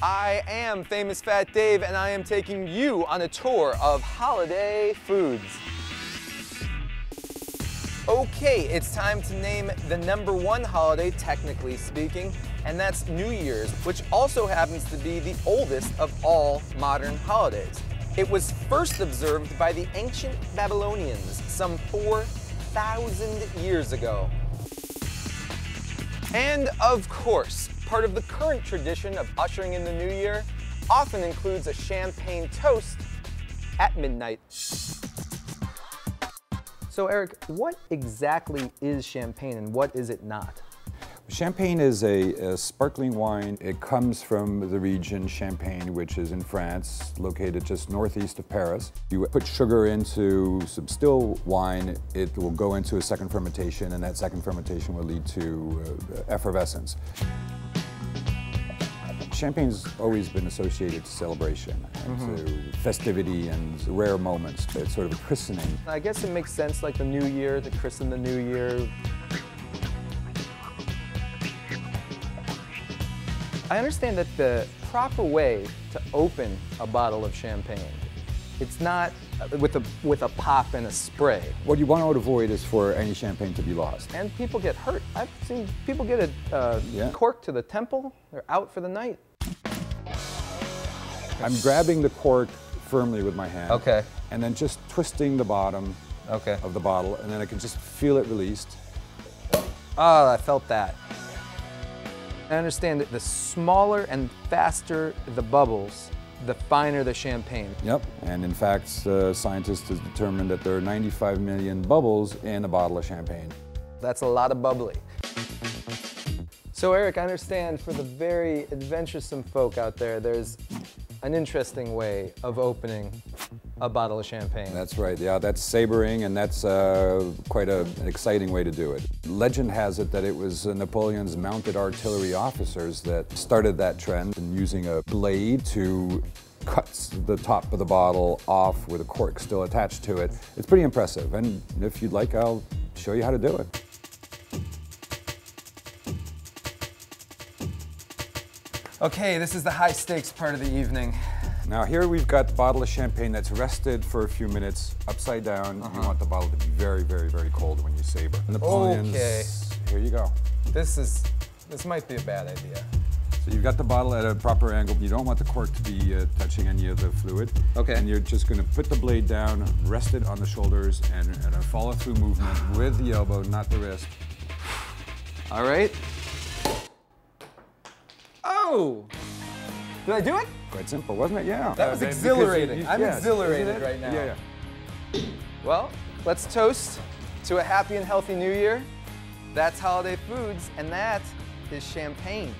I am Famous Fat Dave, and I am taking you on a tour of holiday foods. Okay, it's time to name the number one holiday, technically speaking, and that's New Year's, which also happens to be the oldest of all modern holidays. It was first observed by the ancient Babylonians some 4,000 years ago. And of course, part of the current tradition of ushering in the new year often includes a champagne toast at midnight. So Eric, what exactly is champagne and what is it not? Champagne is a, a, sparkling wine. It comes from the region Champagne, which is in France, located just northeast of Paris. You put sugar into some still wine, it will go into a second fermentation, and that second fermentation will lead to uh, effervescence. Champagne's always been associated to celebration and mm -hmm. to festivity and rare moments. It's sort of a christening. I guess it makes sense like the new year, to christen the new year. I understand that the proper way to open a bottle of champagne, it's not with a, with a pop and a spray. What you want to avoid is for any champagne to be lost. And people get hurt. I've seen people get a uh, yeah. cork to the temple, they're out for the night. I'm grabbing the cork firmly with my hand. Okay. And then just twisting the bottom okay. of the bottle, and then I can just feel it released. Oh, I felt that. I understand that the smaller and faster the bubbles, the finer the champagne. Yep, and in fact, uh, scientists have determined that there are 95 million bubbles in a bottle of champagne. That's a lot of bubbly. So Eric, I understand for the very adventuresome folk out there, there's an interesting way of opening a bottle of champagne. That's right, yeah, that's sabering and that's uh, quite a, an exciting way to do it. Legend has it that it was Napoleon's mounted artillery officers that started that trend and using a blade to cut the top of the bottle off with a cork still attached to it. It's pretty impressive and if you'd like I'll show you how to do it. Okay, this is the high stakes part of the evening. Now here we've got the bottle of champagne that's rested for a few minutes upside down. Uh -huh. You uh-huh. want the bottle to be very, very, very cold when you saber. Napoleon's, okay. here you go. This is, this might be a bad idea. So you've got the bottle at a proper angle. You don't want the cork to be uh, touching any of the fluid. Okay. And you're just gonna put the blade down, rest it on the shoulders, and, and a follow through movement with the elbow, not the wrist. All right. Oh! Did I do it? Quite simple, wasn't it? Yeah. That was uh, exhilarating. You, I'm yeah, exhilarated right now. Yeah, yeah. Well, let's toast to a happy and healthy new year. That's holiday foods, and that is champagne.